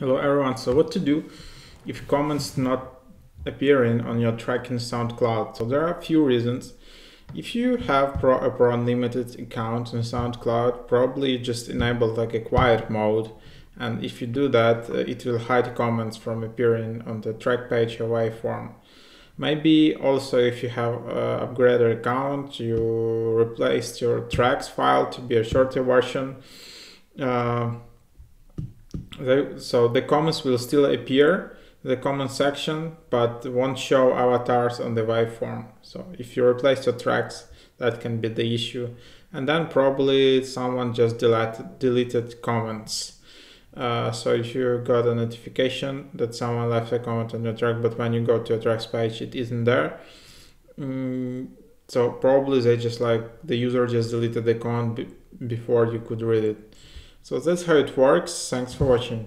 Hello everyone, so what to do if comments not appearing on your track in SoundCloud? So there are a few reasons. If you have Pro, a Pro Unlimited account in SoundCloud, probably just enable like a quiet mode. And if you do that, uh, it will hide comments from appearing on the track page or waveform. Maybe also if you have an upgraded account, you replaced your tracks file to be a shorter version. Uh, they, so the comments will still appear the comment section, but won't show avatars on the waveform. So if you replace your tracks, that can be the issue. And then probably someone just deleted, deleted comments. Uh, so if you got a notification that someone left a comment on your track, but when you go to your tracks page, it isn't there. Mm, so probably they just like the user just deleted the comment before you could read it. So that's how it works. Thanks for watching.